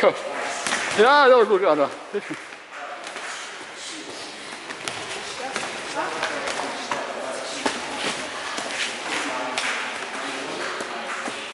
Komm. Ja, ja, gut, Anna.